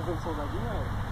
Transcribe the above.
fazendo soldadinho, né?